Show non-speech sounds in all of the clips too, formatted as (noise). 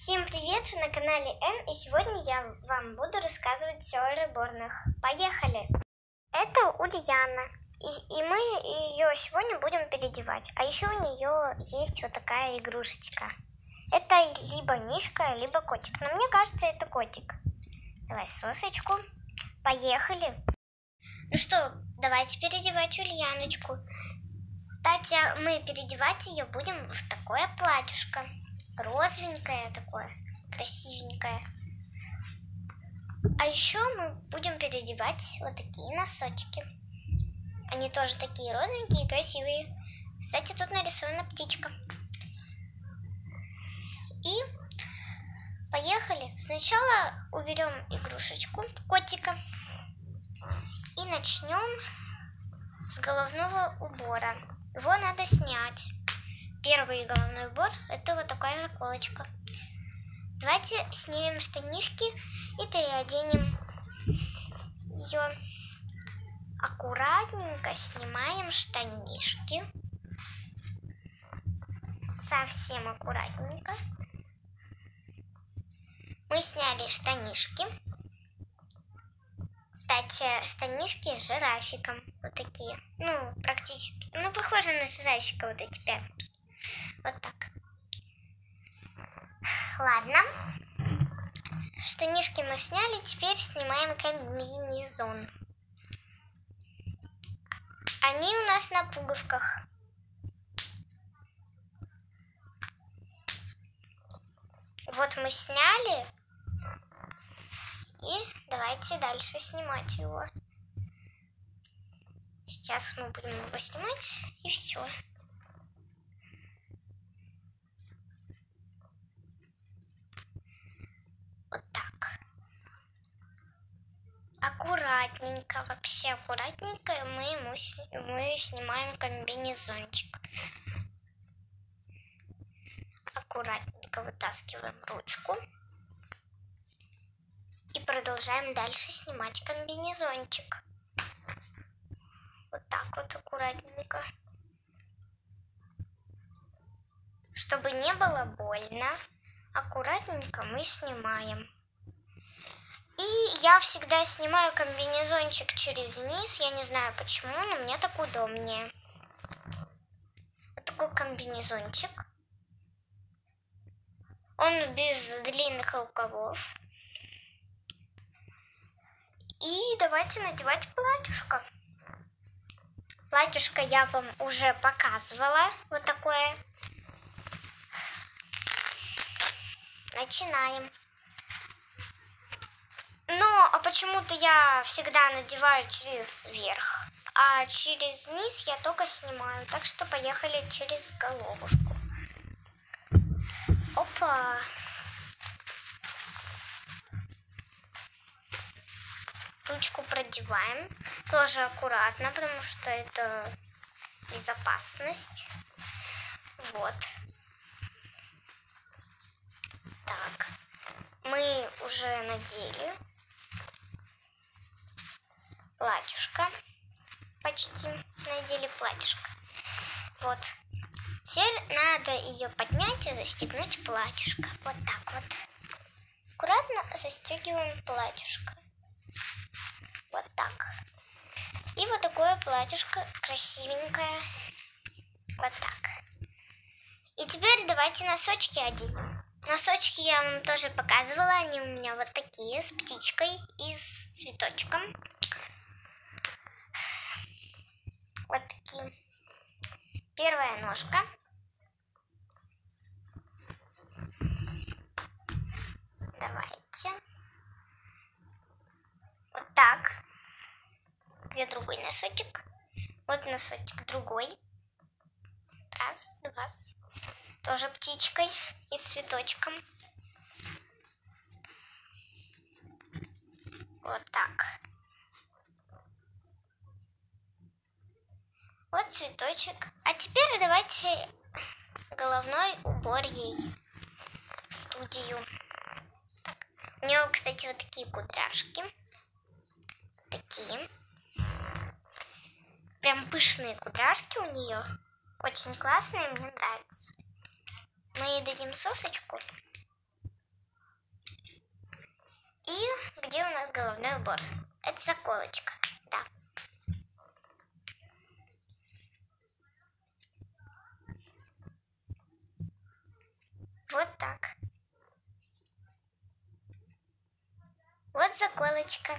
Всем привет! На канале Н, и сегодня я вам буду рассказывать о реборнах. Поехали! Это Ульяна, и, и мы ее сегодня будем переодевать. А еще у нее есть вот такая игрушечка. Это либо Мишка, либо котик. Но мне кажется, это котик. Давай сосочку. Поехали! Ну что, давайте переодевать Ульяночку. Кстати, мы переодевать ее будем в такое платьюшко розовенькое такое, красивенькое. А еще мы будем переодевать вот такие носочки. Они тоже такие розовенькие и красивые. Кстати, тут нарисована птичка. И поехали. Сначала уберем игрушечку котика. И начнем с головного убора. Его надо снять первый головной убор это вот такая заколочка. Давайте снимем штанишки и переоденем ее. Аккуратненько снимаем штанишки. Совсем аккуратненько. Мы сняли штанишки. Кстати, штанишки с жирафиком. Вот такие. Ну, практически. Ну, похоже на жирафика вот эти пятки. Вот так. Ладно. Штанишки мы сняли, теперь снимаем комбинезон. Они у нас на пуговках. Вот мы сняли. И давайте дальше снимать его. Сейчас мы будем его снимать, и все. Аккуратненько, вообще аккуратненько мы ему мы снимаем комбинезончик. Аккуратненько вытаскиваем ручку. И продолжаем дальше снимать комбинезончик. Вот так вот аккуратненько. Чтобы не было больно, аккуратненько мы снимаем. И я всегда снимаю комбинезончик через низ. Я не знаю почему, но мне так удобнее. Вот такой комбинезончик. Он без длинных рукавов. И давайте надевать платьюшко. Платьюшко я вам уже показывала. Вот такое. Начинаем. Но а почему-то я всегда надеваю через верх, а через низ я только снимаю. Так что поехали через головушку. Опа! Ручку продеваем. Тоже аккуратно, потому что это безопасность. Вот. Мы уже надели платьюшко. Почти надели платьюшко. Вот. Теперь надо ее поднять и застегнуть платьюшко. Вот так вот. Аккуратно застегиваем платьюшко. Вот так. И вот такое платьюшко красивенькое. Вот так. И теперь давайте носочки оденем. Носочки я вам тоже показывала. Они у меня вот такие, с птичкой и с цветочком. Вот такие. Первая ножка. Давайте. Вот так. Где другой носочек? Вот носочек другой. Раз, два. Тоже птичкой и с цветочком. Вот так. Вот цветочек. А теперь давайте головной убор ей в студию. У нее, кстати, вот такие кудряшки. Такие. Прям пышные кудряшки у нее. Очень классные, мне нравятся мы ей дадим сосочку. И где у нас головной убор? Это заколочка, да. Вот так. Вот заколочка.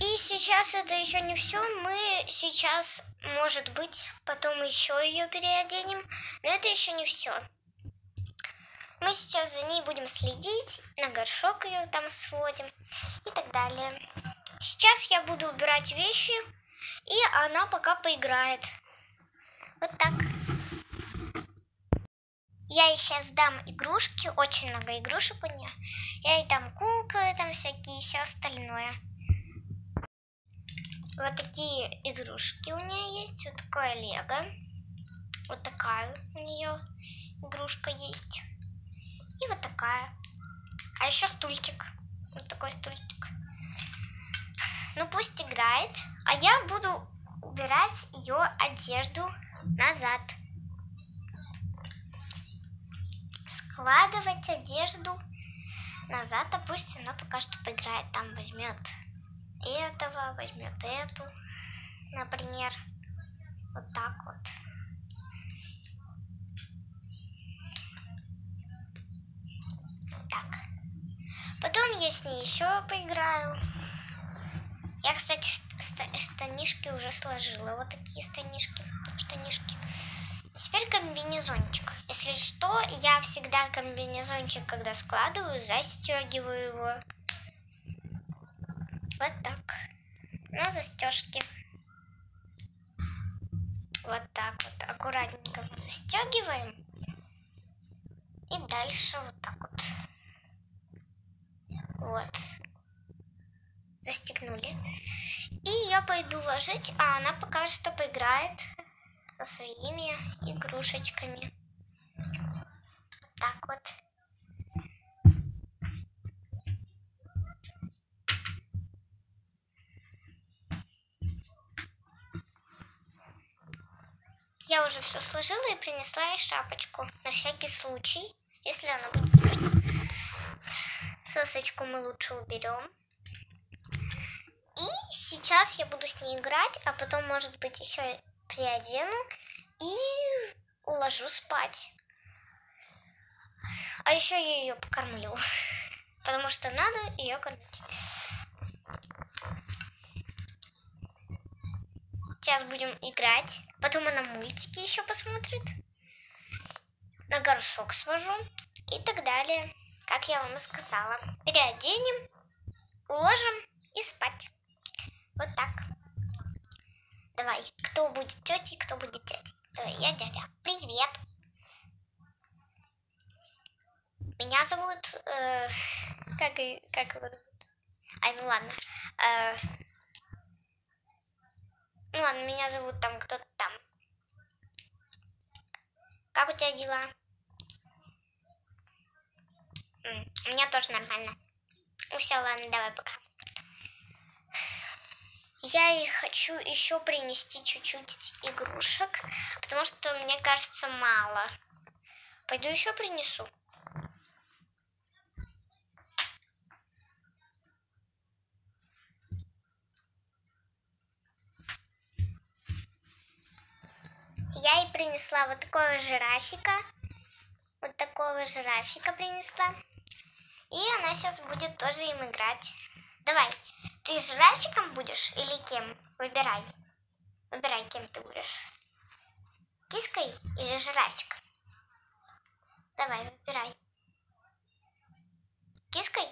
И сейчас это еще не все. Мы сейчас, может быть, потом еще ее переоденем. Но это еще не все. Мы сейчас за ней будем следить, на горшок ее там сводим и так далее. Сейчас я буду убирать вещи, и она пока поиграет. Вот так. Я ей сейчас дам игрушки, очень много игрушек у нее. Я ей дам куклы, там всякие, все остальное. Вот такие игрушки у нее есть. Вот такое лего. Вот такая у нее игрушка есть. И вот такая. А еще стульчик. Вот такой стульчик. Ну пусть играет. А я буду убирать ее одежду назад. Складывать одежду назад, а пусть она пока что поиграет. Там возьмет этого, возьмет эту, например. Вот так вот. Так. Потом я с ней еще поиграю. Я, кстати, штанишки уже сложила. Вот такие штанишки. Штанишки. Теперь комбинезончик. Если что, я всегда комбинезончик, когда складываю, застегиваю его. Вот так. На застежки. Вот так вот аккуратненько застегиваем. И дальше вот так вот. Вот. Застегнули. И я пойду ложить, а она пока что поиграет со своими игрушечками. Так вот. Я уже все сложила и принесла ей шапочку. На всякий случай, если она будет Сосочку мы лучше уберем. И сейчас я буду с ней играть, а потом, может быть, еще приодену и уложу спать. А еще я ее покормлю, (laughs) потому что надо ее кормить. Сейчас будем играть. Потом она мультики еще посмотрит. На горшок свожу. И так далее. Как я вам и сказала. Переоденем, уложим и спать. Вот так. Давай, кто будет тетей, кто будет дядей. Давай, я дядя. Привет. Меня зовут... Э, как, как его зовут? Ай, ну ладно. Э, ну ладно, меня зовут там кто-то там. Как у тебя дела? У меня тоже нормально. Ну все, ладно, давай пока. Я и хочу еще принести чуть-чуть игрушек, потому что мне кажется мало. Пойду еще принесу. Принесла вот такого жирафика. Вот такого жирафика принесла. И она сейчас будет тоже им играть. Давай, ты жирафиком будешь или кем? Выбирай. Выбирай, кем ты будешь. Киской или жирафиком? Давай, выбирай. Киской?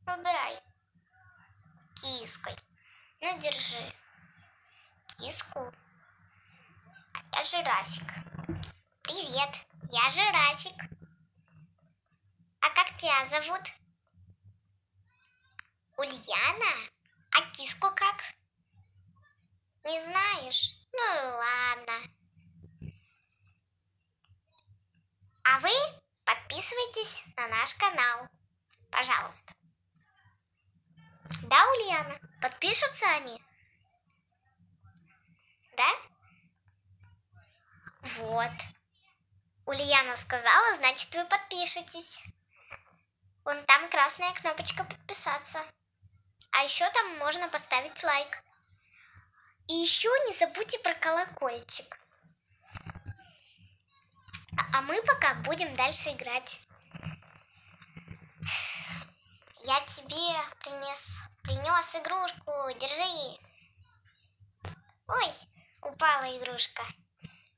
Выбирай. Киской. Ну, держи. Киску. Жирафик. Привет, я жирафик. А как тебя зовут? Ульяна? А киску как? Не знаешь? Ну ладно. А вы подписывайтесь на наш канал. Пожалуйста. Да, Ульяна? Подпишутся они? Да? Вот. Ульяна сказала, значит, вы подпишетесь. Вон там красная кнопочка подписаться. А еще там можно поставить лайк. И еще не забудьте про колокольчик. А, а мы пока будем дальше играть. Я тебе принес, принес игрушку. Держи. Ой, упала игрушка.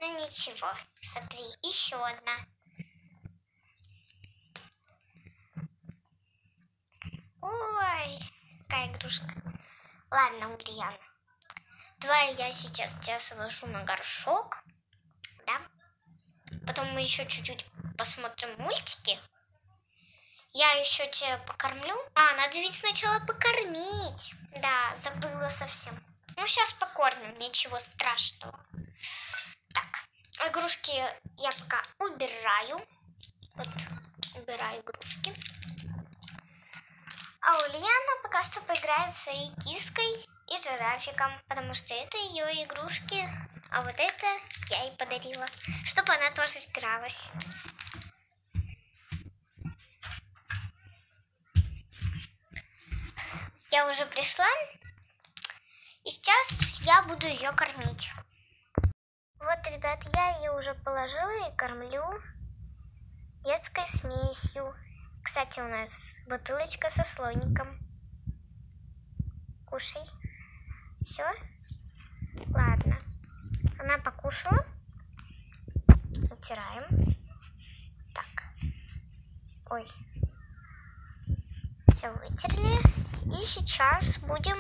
Ну ничего, смотри, еще одна. Ой, какая игрушка. Ладно, Ульяна. Давай я сейчас тебя сложу на горшок. Да? Потом мы еще чуть-чуть посмотрим мультики. Я еще тебя покормлю. А, надо ведь сначала покормить. Да, забыла совсем. Ну, сейчас покормим, ничего страшного. Игрушки я пока убираю. Вот, убираю игрушки. А Ульяна пока что поиграет своей киской и жирафиком, потому что это ее игрушки, а вот это я ей подарила, чтобы она тоже игралась. Я уже пришла, и сейчас я буду ее кормить. Вот, ребят, я ее уже положила и кормлю детской смесью. Кстати, у нас бутылочка со слоником. Кушай. Все? Ладно. Она покушала. Утираем. Так. Ой. Все вытерли. И сейчас будем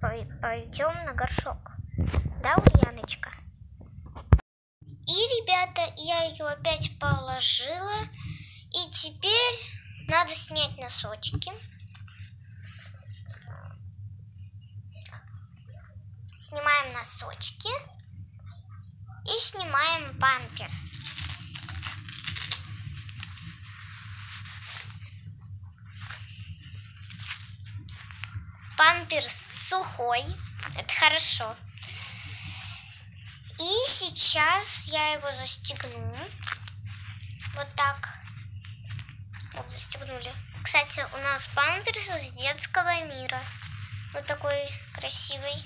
пойдем на горшок. Да, Ульяночка? И, ребята, я ее опять положила. И теперь надо снять носочки. Снимаем носочки и снимаем памперс. Памперс сухой, это хорошо. И сейчас я его застегну. Вот так. Вот застегнули. Кстати, у нас памперс из детского мира. Вот такой красивый.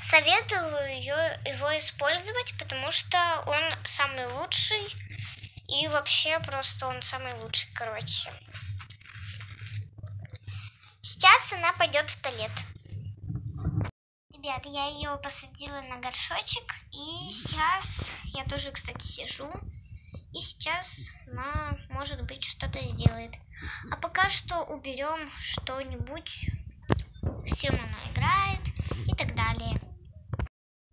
Советую ее, его использовать, потому что он самый лучший. И вообще просто он самый лучший, короче. Сейчас она пойдет в туалет. Ребят, я ее посадила на горшочек. И сейчас я тоже, кстати, сижу. И сейчас она, может быть, что-то сделает. А пока что уберем что-нибудь. С она играет и так далее.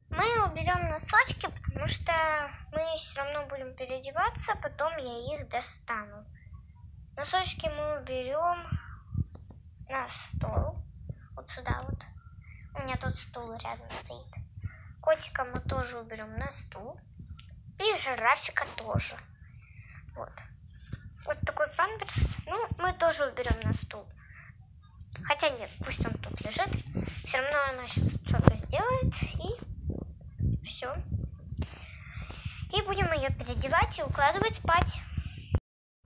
Мы уберем носочки, потому что мы все равно будем переодеваться, потом я их достану. Носочки мы уберем на стол. Вот сюда вот. У меня тут стул рядом стоит. Котика мы тоже уберем на стул. И жирафика тоже. Вот. Вот такой памперс. Ну, мы тоже уберем на стул. Хотя нет, пусть он тут лежит. Все равно она сейчас что-то сделает. И все. И будем ее переодевать и укладывать спать.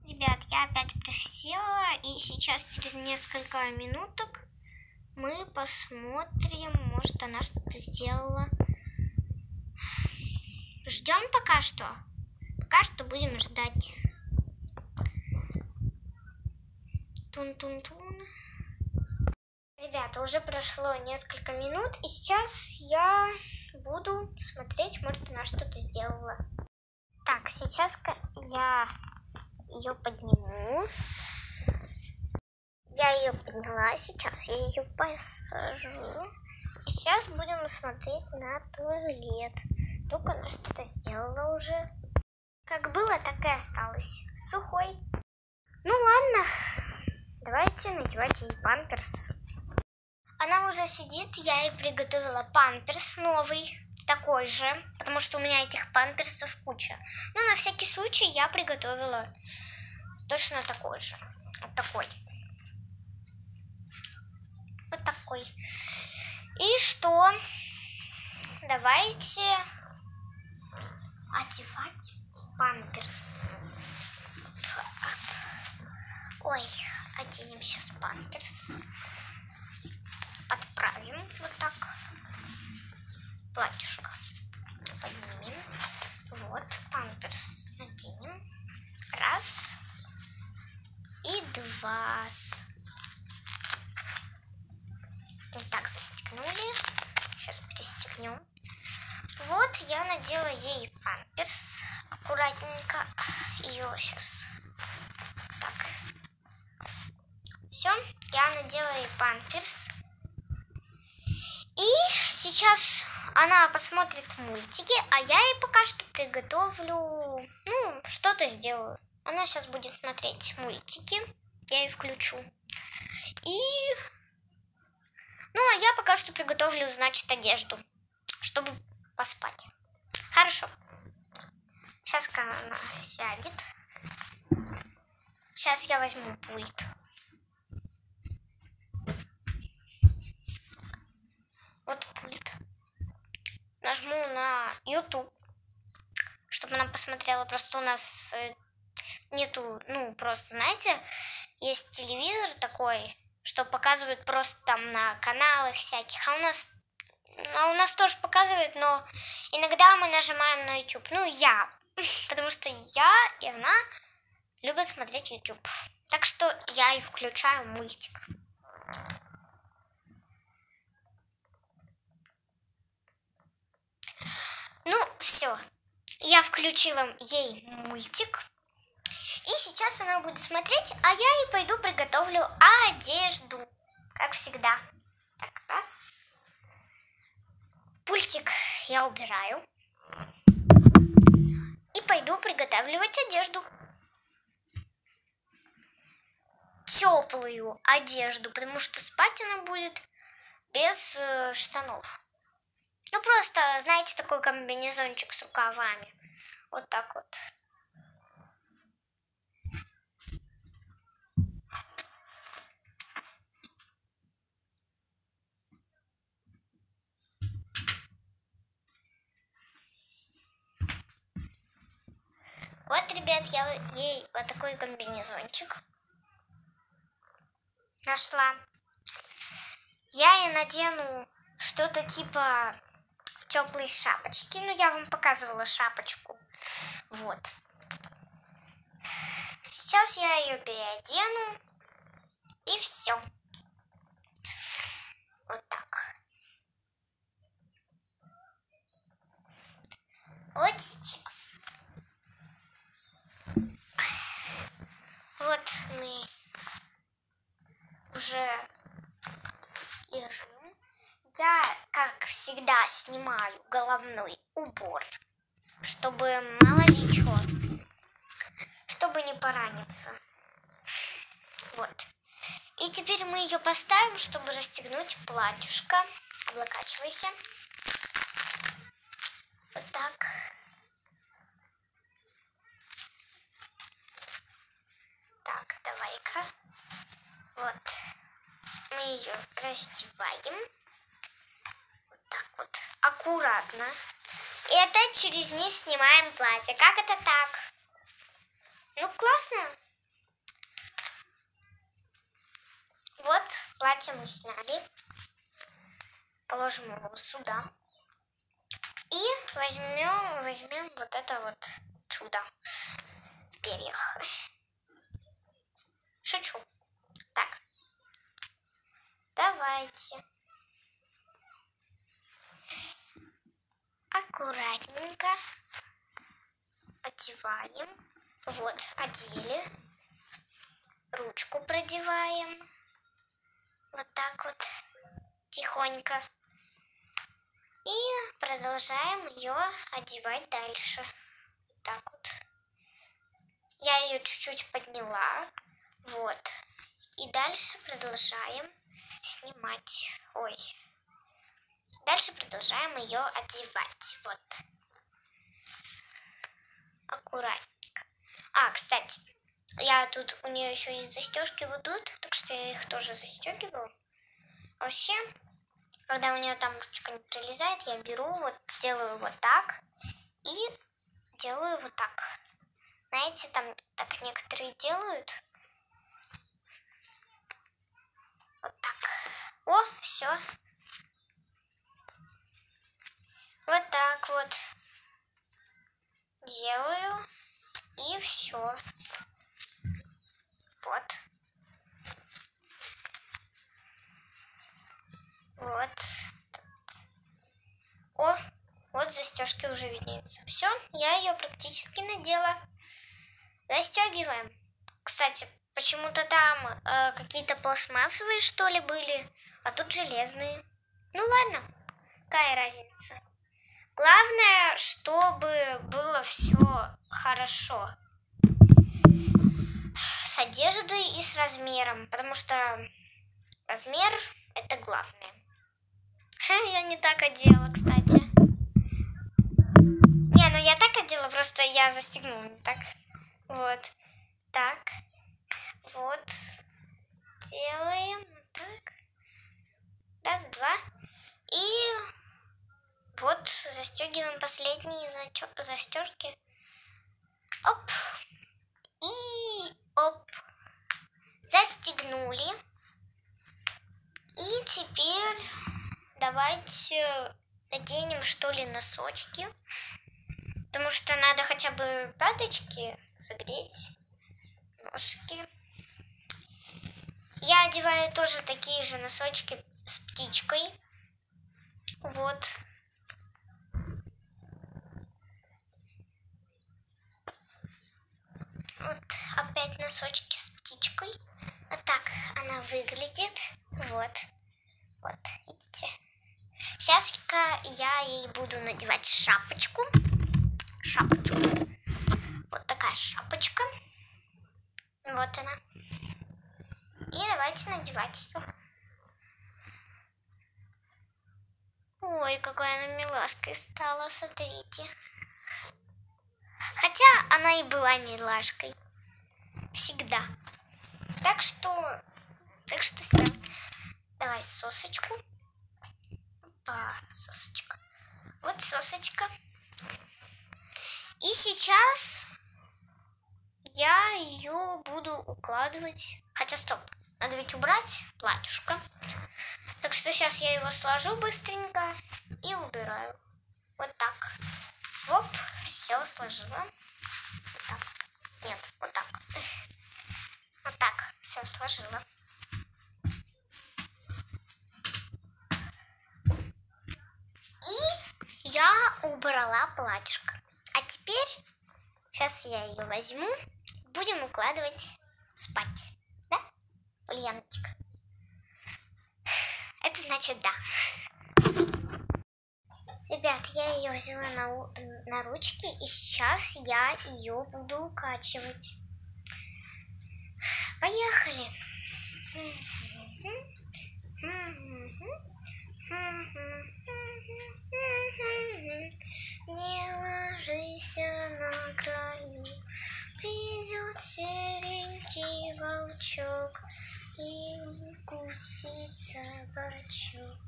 Ребят, я опять присела. И сейчас через несколько минуток мы посмотрим. Может, она что-то сделала. Ждем пока что. Пока что будем ждать. Тун-тун-тун. Ребята, уже прошло несколько минут, и сейчас я буду смотреть, может она что-то сделала. Так, сейчас я ее подниму. Я ее подняла, сейчас я ее посажу. И сейчас будем смотреть на туалет. Только она что-то сделала уже. Как было, так и осталось. Сухой. Ну ладно, давайте надевать ей памперс. Она уже сидит, я ей приготовила памперс новый, такой же, потому что у меня этих памперсов куча. Но на всякий случай я приготовила точно такой же. Вот такой. Вот такой. И что? Давайте одевать памперс. Ой, оденем сейчас памперс. Отправим вот так. Платьюшко. Поднимем. Вот, памперс наденем. Раз. И два. Вот так застегнули. Сейчас перестегнем. Вот я надела ей памперс аккуратненько. Ее сейчас так. Все, я надела ей памперс. И сейчас она посмотрит мультики, а я ей пока что приготовлю, ну, что-то сделаю. Она сейчас будет смотреть мультики, я ей включу. И, ну, а я пока что приготовлю, значит, одежду, чтобы поспать. Хорошо. Сейчас она сядет. Сейчас я возьму пульт. Вот пульт. Нажму на YouTube, чтобы она посмотрела. Просто у нас э, нету, ну, просто, знаете, есть телевизор такой, что показывают просто там на каналах всяких, а у нас, а у нас тоже показывают, но иногда мы нажимаем на YouTube. Ну, я, (laughs) потому что я и она любят смотреть YouTube. Так что я и включаю мультик. Ну, все. Я включила ей мультик. И сейчас она будет смотреть, а я ей пойду приготовлю одежду. Как всегда. Так, раз. Пультик я убираю. И пойду приготавливать одежду. Теплую одежду, потому что спать она будет без э, штанов. Ну, просто, знаете, такой комбинезончик с рукавами. Вот так вот. Вот, ребят, я ей вот такой комбинезончик нашла. Я ей надену что-то типа теплой шапочки. Ну, я вам показывала шапочку. Вот. Сейчас я ее переодену. И все. Вот так. Вот сейчас. Вот мы уже лежим. Я, как всегда, снимаю головной убор, чтобы мало ли чего, чтобы не пораниться. Вот. И теперь мы ее поставим, чтобы расстегнуть платьюшко. Облокачивайся. Вот так давай-ка. Вот. Мы ее раздеваем вот аккуратно. И опять через низ снимаем платье. Как это так? Ну, классно. Вот платье мы сняли. Положим его сюда. И возьмем, возьмем вот это вот чудо перьях. Шучу. Давайте. аккуратненько одеваем. Вот, одели. Ручку продеваем. Вот так вот, тихонько. И продолжаем ее одевать дальше. Вот так вот. Я ее чуть-чуть подняла. Вот. И дальше продолжаем снимать. Ой, Дальше продолжаем ее одевать. Вот. Аккуратненько. А, кстати, я тут, у нее еще есть застежки вот так что я их тоже застегиваю. Вообще, когда у нее там ручка не прилезает, я беру, вот делаю вот так и делаю вот так. Знаете, там так некоторые делают. О, все. Вот так вот делаю. И все. Вот. Вот. О, вот застежки уже виднеются. Все, я ее практически надела. Застегиваем. Кстати, почему-то там э, какие-то пластмассовые, что ли, были, а тут железные. Ну ладно, какая разница. Главное, чтобы было все хорошо. С одеждой и с размером, потому что размер это главное. Я не так одела, кстати. Не, ну я так одела, просто я застегнула не так. Вот. Так. Вот. Делаем. Так. Раз, два. И вот застегиваем последние застежки. Оп. И оп. Застегнули. И теперь давайте наденем что ли носочки. Потому что надо хотя бы пяточки согреть. Ножки. Я одеваю тоже такие же носочки с птичкой. Вот. Вот опять носочки с птичкой. Вот так она выглядит. Вот. Вот, видите? сейчас я ей буду надевать шапочку. Шапочку. Вот такая шапочка. Вот она. И давайте надевать ее. Ой, какая она милашкой стала, смотрите. Хотя она и была милашкой. Всегда. Так что... Так что все. Давай сосочку. Опа, сосочка. Вот сосочка. И сейчас я ее буду укладывать. Хотя, стоп, надо ведь убрать платьюшко. Так что сейчас я его сложу быстренько и убираю. Вот так. Оп, все сложила. Вот так. Нет, вот так. Вот так, все сложила. И я убрала платьишко. А теперь, сейчас я ее возьму, будем укладывать спать. Ульяночка? Это значит да. Ребят, я ее взяла на, на ручки, и сейчас я ее буду укачивать. Поехали. Не ложись на краю, придет серенький волчок укусит собачок.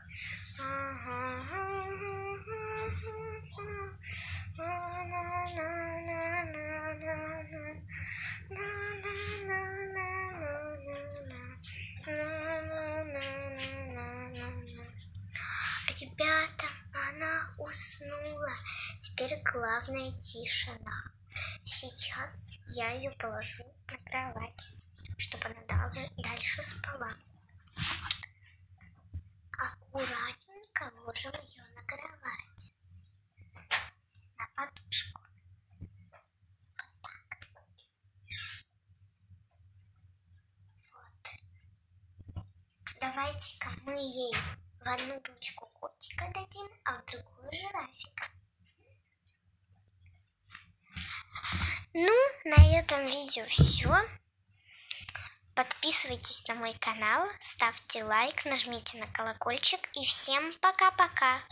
Ребята, она уснула. Теперь главная тишина. Сейчас я ее положу на кровать, чтобы она дальше спала. Аккуратненько ложим ее на кровать, на подушку. Вот так. Вот. Давайте-ка мы ей в одну ручку котика дадим, а в другую жирафика. Ну, на этом видео все. Подписывайтесь на мой канал, ставьте лайк, нажмите на колокольчик и всем пока-пока.